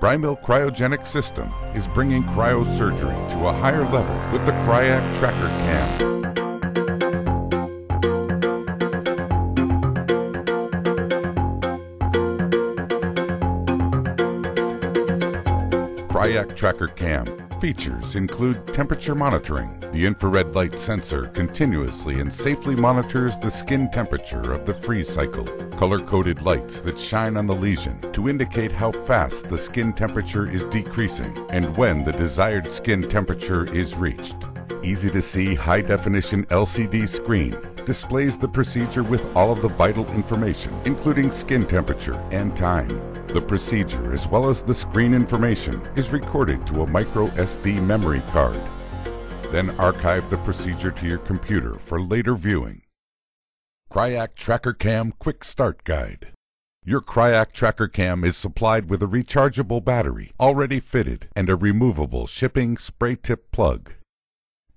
Brymill Cryogenic System is bringing cryosurgery to a higher level with the Cryac Tracker Cam. Cryac Tracker Cam features include temperature monitoring. The infrared light sensor continuously and safely monitors the skin temperature of the freeze cycle. Color-coded lights that shine on the lesion to indicate how fast the skin temperature is decreasing and when the desired skin temperature is reached. Easy to see high definition LCD screen displays the procedure with all of the vital information, including skin temperature and time. The procedure, as well as the screen information, is recorded to a micro SD memory card. Then archive the procedure to your computer for later viewing. Cryac Tracker Cam Quick Start Guide. Your Cryac Tracker Cam is supplied with a rechargeable battery already fitted and a removable shipping spray tip plug.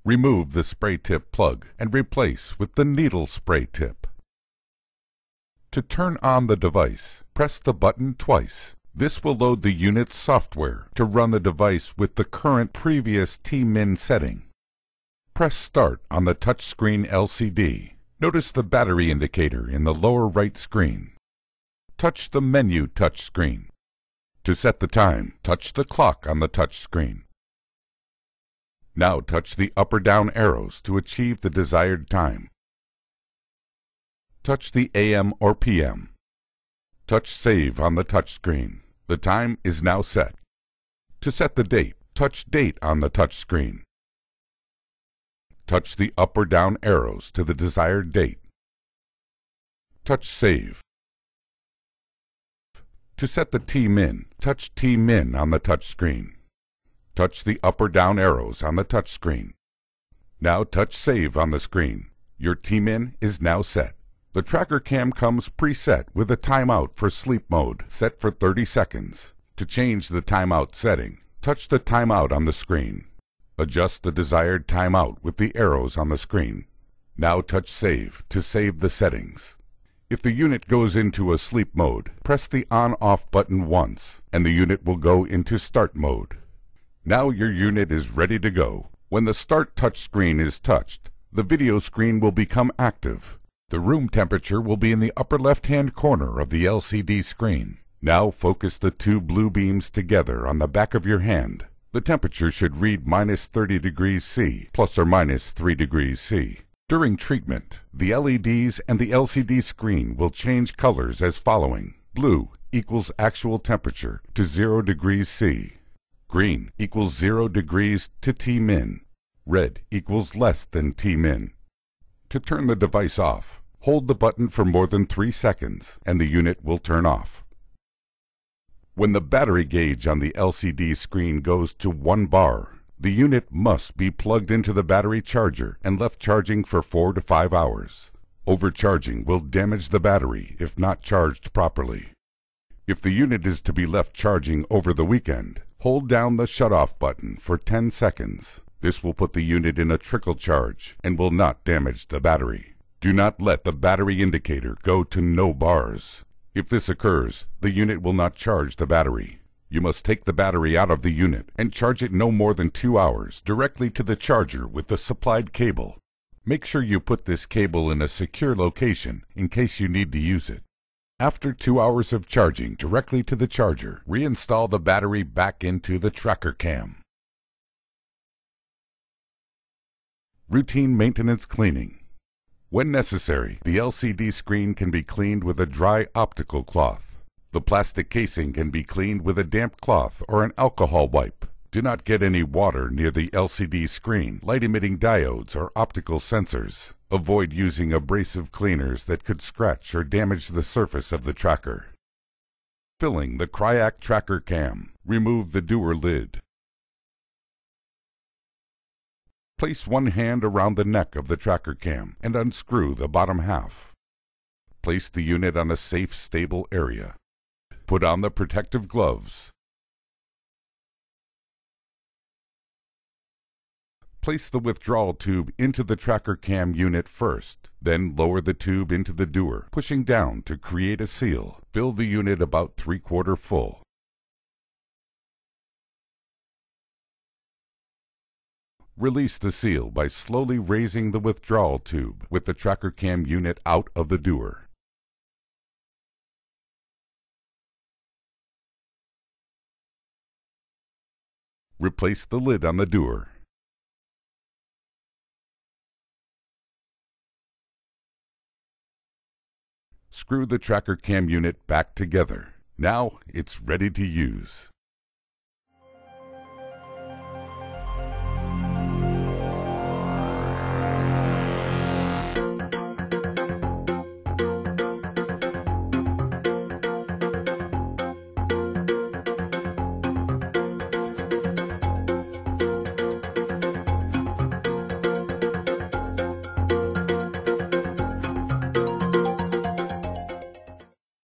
Remove the spray tip plug and replace with the needle spray tip. To turn on the device, press the button twice. This will load the unit's software to run the device with the current previous T-Min setting. Press Start on the touchscreen LCD. Notice the battery indicator in the lower right screen. Touch the menu touchscreen. To set the time, touch the clock on the touchscreen. Now touch the up or down arrows to achieve the desired time. Touch the AM or PM. Touch Save on the touchscreen. The time is now set. To set the date, touch Date on the touchscreen. Touch the up or down arrows to the desired date. Touch Save. To set the T-Min, touch T-Min on the touchscreen. Touch the up or down arrows on the touchscreen. Now touch Save on the screen. Your T-Min is now set. The tracker cam comes preset with a timeout for sleep mode set for 30 seconds. To change the timeout setting, touch the timeout on the screen. Adjust the desired timeout with the arrows on the screen. Now touch Save to save the settings. If the unit goes into a sleep mode, press the on-off button once, and the unit will go into start mode. Now your unit is ready to go. When the Start touch screen is touched, the video screen will become active. The room temperature will be in the upper left-hand corner of the LCD screen. Now focus the two blue beams together on the back of your hand. The temperature should read minus 30 degrees C, plus or minus 3 degrees C. During treatment, the LEDs and the LCD screen will change colors as following. Blue equals actual temperature to 0 degrees C. Green equals 0 degrees to T-min. Red equals less than T-min. To turn the device off, hold the button for more than 3 seconds and the unit will turn off. When the battery gauge on the LCD screen goes to 1 bar, the unit must be plugged into the battery charger and left charging for 4 to 5 hours. Overcharging will damage the battery if not charged properly. If the unit is to be left charging over the weekend, hold down the shut-off button for 10 seconds. This will put the unit in a trickle charge and will not damage the battery. Do not let the battery indicator go to no bars. If this occurs, the unit will not charge the battery. You must take the battery out of the unit and charge it no more than two hours directly to the charger with the supplied cable. Make sure you put this cable in a secure location in case you need to use it. After two hours of charging directly to the charger, reinstall the battery back into the tracker cam. Routine maintenance cleaning. When necessary, the LCD screen can be cleaned with a dry optical cloth. The plastic casing can be cleaned with a damp cloth or an alcohol wipe. Do not get any water near the LCD screen, light emitting diodes, or optical sensors. Avoid using abrasive cleaners that could scratch or damage the surface of the tracker. Filling the Cryac Tracker Cam. Remove the Dewar lid. Place one hand around the neck of the tracker cam and unscrew the bottom half. Place the unit on a safe, stable area. Put on the protective gloves. Place the withdrawal tube into the tracker cam unit first, then lower the tube into the dewar, pushing down to create a seal. Fill the unit about three-quarter full. Release the seal by slowly raising the withdrawal tube with the tracker cam unit out of the dewar. Replace the lid on the dewar. Screw the tracker cam unit back together. Now it's ready to use.